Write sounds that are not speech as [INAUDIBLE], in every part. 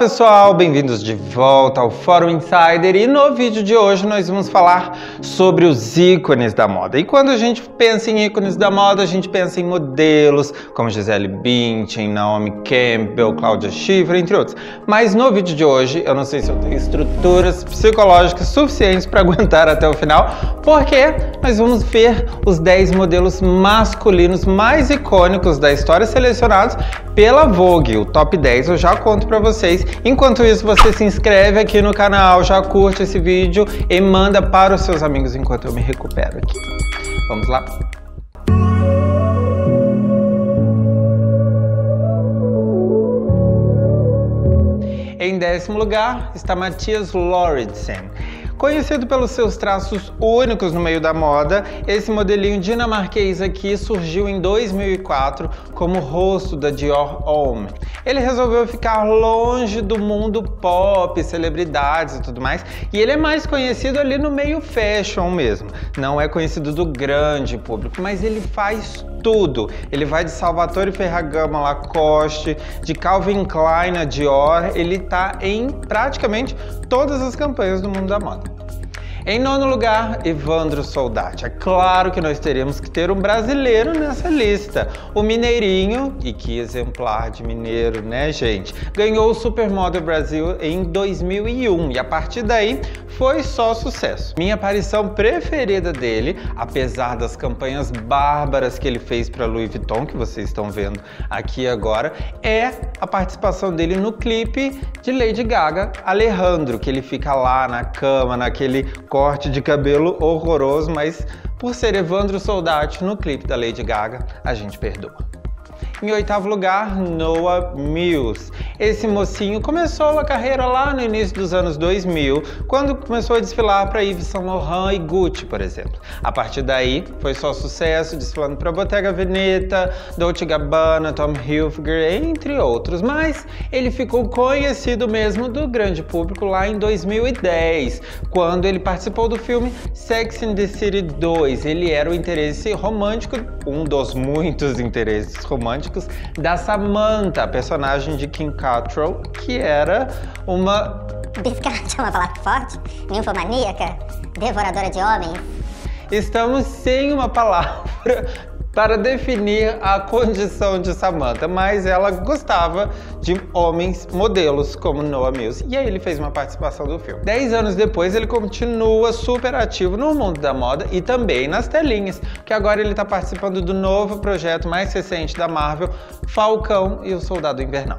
Pessoal, bem-vindos de volta ao Fórum Insider e no vídeo de hoje nós vamos falar sobre os ícones da moda. E quando a gente pensa em ícones da moda, a gente pensa em modelos como Gisele Bündchen, Naomi Campbell, Claudia Schiffer, entre outros. Mas no vídeo de hoje eu não sei se eu tenho estruturas psicológicas suficientes para [LAUGHS] aguentar até o final, porque nós vamos ver os 10 modelos masculinos mais icônicos da história selecionados pela Vogue. O top 10 eu já conto para vocês. Enquanto isso, você se inscreve aqui no canal, já curte esse vídeo e manda para os seus amigos enquanto eu me recupero aqui. Vamos lá? Em décimo lugar está Matias Lauritsen. Conhecido pelos seus traços únicos no meio da moda, esse modelinho dinamarquês aqui surgiu em 2004 como rosto da Dior Homme. Ele resolveu ficar longe do mundo pop, celebridades e tudo mais, e ele é mais conhecido ali no meio fashion mesmo. Não é conhecido do grande público, mas ele faz tudo. Ele vai de Salvatore Ferragamo Lacoste, de Calvin Klein a Dior, ele tá em praticamente todas as campanhas do mundo da moda. Em nono lugar, Evandro Soldati. É claro que nós teríamos que ter um brasileiro nessa lista. O Mineirinho, e que exemplar de mineiro, né, gente? Ganhou o Supermodel Brasil em 2001 e a partir daí foi só sucesso. Minha aparição preferida dele, apesar das campanhas bárbaras que ele fez para Louis Vuitton, que vocês estão vendo aqui agora, é a participação dele no clipe de Lady Gaga, Alejandro, que ele fica lá na cama, naquele corte de cabelo horroroso, mas por ser Evandro Soldati no clipe da Lady Gaga, a gente perdoa. Em oitavo lugar, Noah Mills. Esse mocinho começou a carreira lá no início dos anos 2000, quando começou a desfilar para Yves Saint Laurent e Gucci, por exemplo. A partir daí, foi só sucesso, desfilando para Bottega Veneta, Dolce Gabbana, Tom Hilfiger, entre outros. Mas ele ficou conhecido mesmo do grande público lá em 2010, quando ele participou do filme Sex and the City 2. Ele era o interesse romântico, um dos muitos interesses românticos da Samantha, personagem de Kim Cattrall, que era uma... Biscate é uma palavra forte? Ninfomaníaca? Devoradora de homens? Estamos sem uma palavra para definir a condição de Samantha, mas ela gostava de homens modelos como Noah Mills. E aí ele fez uma participação do filme. Dez anos depois ele continua super ativo no mundo da moda e também nas telinhas, que agora ele está participando do novo projeto mais recente da Marvel, Falcão e o Soldado Invernal.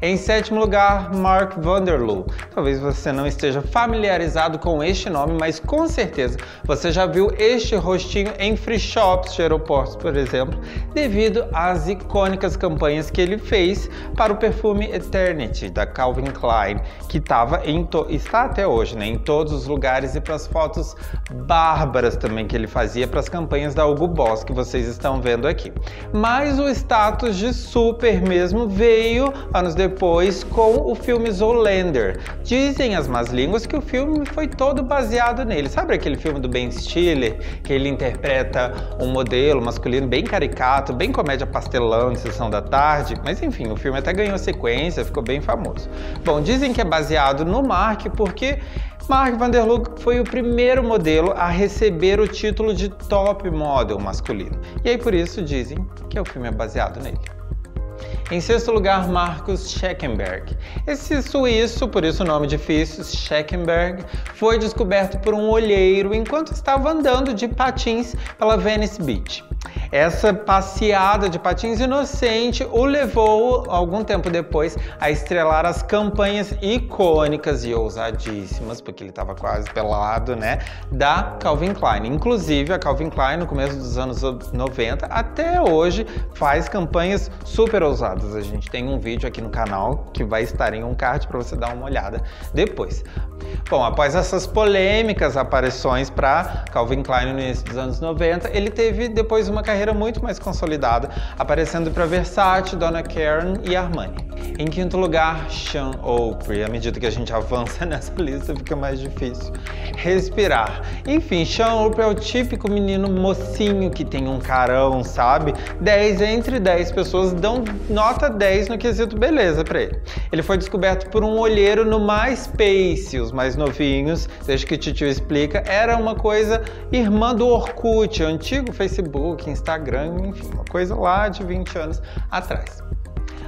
Em sétimo lugar, Mark Vanderloo. Talvez você não esteja familiarizado com este nome, mas com certeza você já viu este rostinho em free shops de aeroportos, por exemplo, devido às icônicas campanhas que ele fez para o perfume Eternity da Calvin Klein, que estava está até hoje, né, em todos os lugares e para as fotos bárbaras também que ele fazia para as campanhas da Hugo Boss que vocês estão vendo aqui. Mas o status de super mesmo veio anos depois com o filme Zoolander. Dizem as más línguas que o filme foi todo baseado nele. Sabe aquele filme do Ben Stiller, que ele interpreta um modelo masculino bem caricato, bem comédia pastelão de sessão da tarde? Mas enfim, o filme até ganhou sequência, ficou bem famoso. Bom, dizem que é baseado no Mark porque Mark Vanderloo foi o primeiro modelo a receber o título de top model masculino. E aí por isso dizem que o filme é baseado nele. Em sexto lugar, Marcus Scheckenberg. Esse suíço, por isso o nome difícil, Scheckenberg, foi descoberto por um olheiro enquanto estava andando de patins pela Venice Beach. Essa passeada de patins inocente o levou, algum tempo depois, a estrelar as campanhas icônicas e ousadíssimas, porque ele estava quase pelado, né, da Calvin Klein. Inclusive, a Calvin Klein, no começo dos anos 90, até hoje, faz campanhas super ousadas. A gente tem um vídeo aqui no canal que vai estar em um card para você dar uma olhada depois. Bom, após essas polêmicas aparições para Calvin Klein no início dos anos 90, ele teve depois uma carreira muito mais consolidada, aparecendo para Versace, Donna Karan e Armani. Em quinto lugar, Sean Oakley. À medida que a gente avança [LAUGHS] nessa lista, fica mais difícil respirar. Enfim, Sean Oakley é o típico menino mocinho que tem um carão, sabe? 10 entre 10 pessoas dão nota 10 no quesito beleza para ele. Ele foi descoberto por um olheiro no MySpace, os mais novinhos, desde que Titio explica, era uma coisa irmã do Orkut, antigo Facebook, Instagram, enfim, uma coisa lá de 20 anos atrás.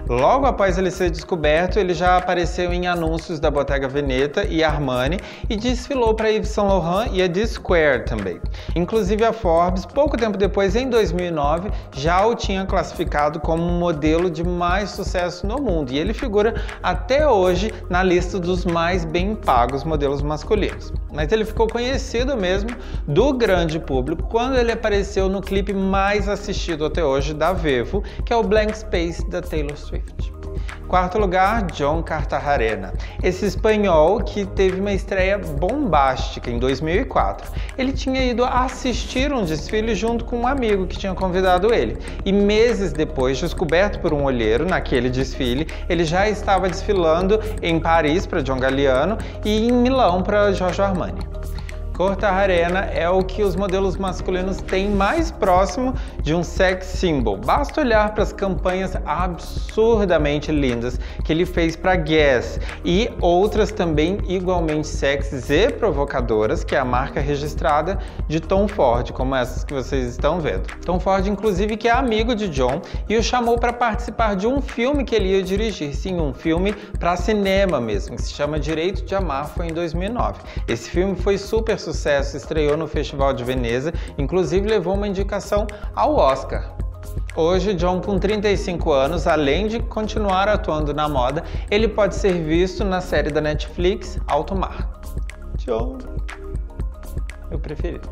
Logo após ele ser descoberto, ele já apareceu em anúncios da Bottega Veneta e Armani e desfilou para Yves Saint Laurent e a D-Square também. Inclusive a Forbes, pouco tempo depois, em 2009, já o tinha classificado como um modelo de mais sucesso no mundo e ele figura até hoje na lista dos mais bem pagos modelos masculinos. Mas ele ficou conhecido mesmo do grande público quando ele apareceu no clipe mais assistido até hoje da Vevo, que é o Blank Space da Taylor Swift. Swift. Quarto lugar, John Cartagena. Esse espanhol que teve uma estreia bombástica em 2004. Ele tinha ido assistir um desfile junto com um amigo que tinha convidado ele. E meses depois, descoberto por um olheiro naquele desfile, ele já estava desfilando em Paris para John Galliano e em Milão para Giorgio Armani. Corta Arena é o que os modelos masculinos têm mais próximo de um sex symbol. Basta olhar para as campanhas absurdamente lindas que ele fez para Guess e outras também igualmente sexys e provocadoras, que é a marca registrada de Tom Ford, como essas que vocês estão vendo. Tom Ford, inclusive, que é amigo de John e o chamou para participar de um filme que ele ia dirigir. Sim, um filme para cinema mesmo, que se chama Direito de Amar, foi em 2009. Esse filme foi super sucesso, estreou no Festival de Veneza, inclusive levou uma indicação ao Oscar. Hoje, John, com 35 anos, além de continuar atuando na moda, ele pode ser visto na série da Netflix Alto Mar. John, meu preferido.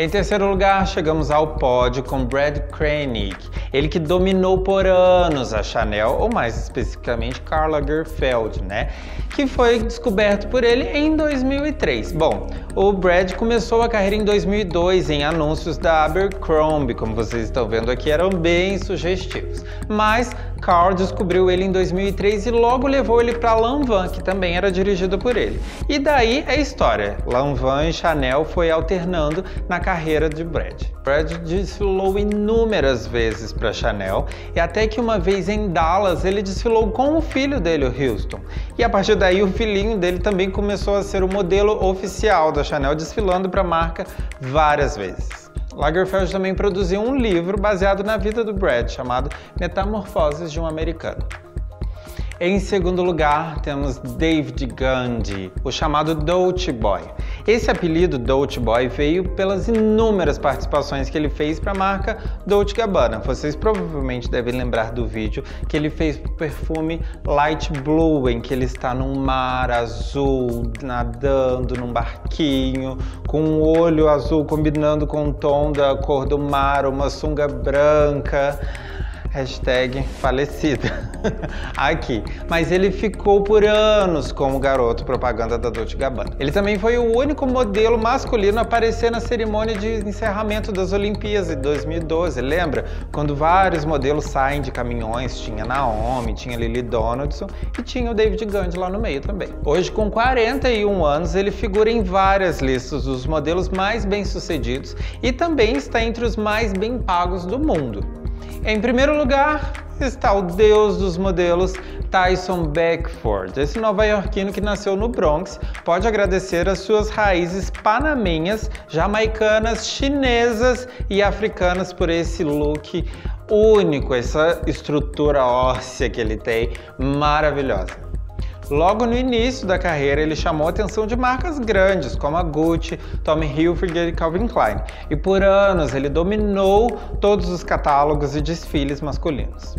Em terceiro lugar, chegamos ao pódio com Brad Kranick, ele que dominou por anos a Chanel, ou mais especificamente Karl Lagerfeld, né? Que foi descoberto por ele em 2003. Bom, o Brad começou a carreira em 2002 em anúncios da Abercrombie, como vocês estão vendo aqui, eram bem sugestivos. Mas Carl descobriu ele em 2003 e logo levou ele para Lanvin, que também era dirigido por ele. E daí é história. Lanvin e Chanel foi alternando na carreira de Brad. Brad desfilou inúmeras vezes para Chanel e até que uma vez em Dallas ele desfilou com o filho dele, o Houston. E a partir daí o filhinho dele também começou a ser o modelo oficial da Chanel, desfilando para a marca várias vezes. Lagerfeld também produziu um livro baseado na vida do Brad, chamado Metamorfoses de um Americano. Em segundo lugar, temos David Gandhi, o chamado Dolce Boy. Esse apelido Dolce Boy veio pelas inúmeras participações que ele fez para a marca Dolce Gabbana. Vocês provavelmente devem lembrar do vídeo que ele fez o perfume Light Blue, em que ele está num mar azul, nadando num barquinho, com um olho azul combinando com o tom da cor do mar, uma sunga branca. Hashtag falecida. [LAUGHS] Aqui. Mas ele ficou por anos como garoto propaganda da Dolce Gabbana. Ele também foi o único modelo masculino a aparecer na cerimônia de encerramento das Olimpíadas de 2012. Lembra? Quando vários modelos saem de caminhões, tinha Naomi, tinha Lily Donaldson e tinha o David Gandhi lá no meio também. Hoje, com 41 anos, ele figura em várias listas dos modelos mais bem-sucedidos e também está entre os mais bem pagos do mundo. Em primeiro lugar está o deus dos modelos Tyson Beckford. Esse nova-iorquino que nasceu no Bronx pode agradecer as suas raízes panamenhas, jamaicanas, chinesas e africanas por esse look único, essa estrutura óssea que ele tem maravilhosa. Logo no início da carreira, ele chamou a atenção de marcas grandes como a Gucci, Tommy Hilfiger e Calvin Klein, e por anos ele dominou todos os catálogos e desfiles masculinos.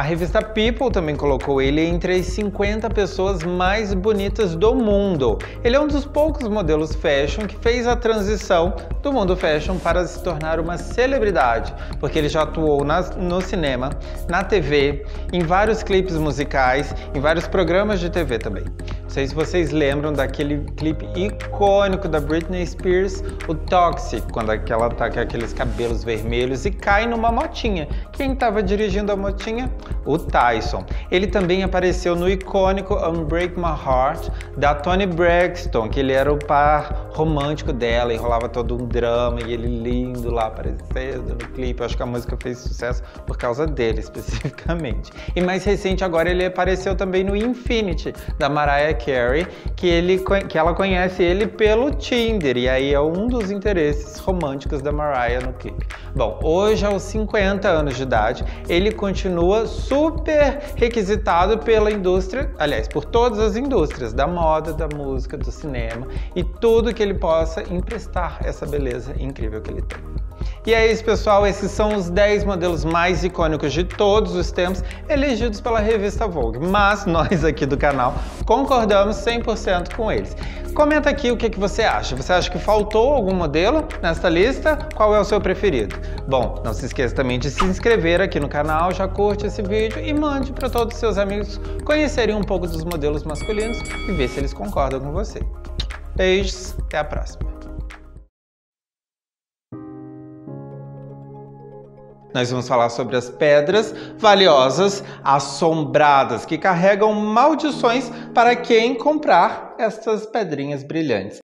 A revista People também colocou ele entre as 50 pessoas mais bonitas do mundo. Ele é um dos poucos modelos fashion que fez a transição do mundo fashion para se tornar uma celebridade, porque ele já atuou na, no cinema, na TV, em vários clipes musicais, em vários programas de TV também. Não sei se vocês lembram daquele clipe icônico da Britney Spears, o Toxic, quando ela tá com aqueles cabelos vermelhos e cai numa motinha. Quem estava dirigindo a motinha? O Tyson. Ele também apareceu no icônico Unbreak My Heart da Toni Braxton, que ele era o par romântico dela e rolava todo um drama e ele lindo lá aparecendo no clipe. Eu acho que a música fez sucesso por causa dele [LAUGHS] especificamente. E mais recente agora ele apareceu também no Infinity da Mariah Carey, que, ele, que ela conhece ele pelo Tinder, e aí é um dos interesses românticos da Mariah no clipe. Bom, hoje aos 50 anos de idade, ele continua super requisitado pela indústria, aliás, por todas as indústrias, da moda, da música, do cinema e tudo que ele possa emprestar essa beleza incrível que ele tem. E é isso, pessoal. Esses são os 10 modelos mais icônicos de todos os tempos, elegidos pela revista Vogue. Mas nós aqui do canal concordamos 100% com eles. Comenta aqui o que, que você acha. Você acha que faltou algum modelo nesta lista? Qual é o seu preferido? Bom, não se esqueça também de se inscrever aqui no canal, já curte esse vídeo e mande para todos os seus amigos conhecerem um pouco dos modelos masculinos e ver se eles concordam com você. Beijos, até a próxima. Nós vamos falar sobre as pedras valiosas assombradas que carregam maldições para quem comprar estas pedrinhas brilhantes.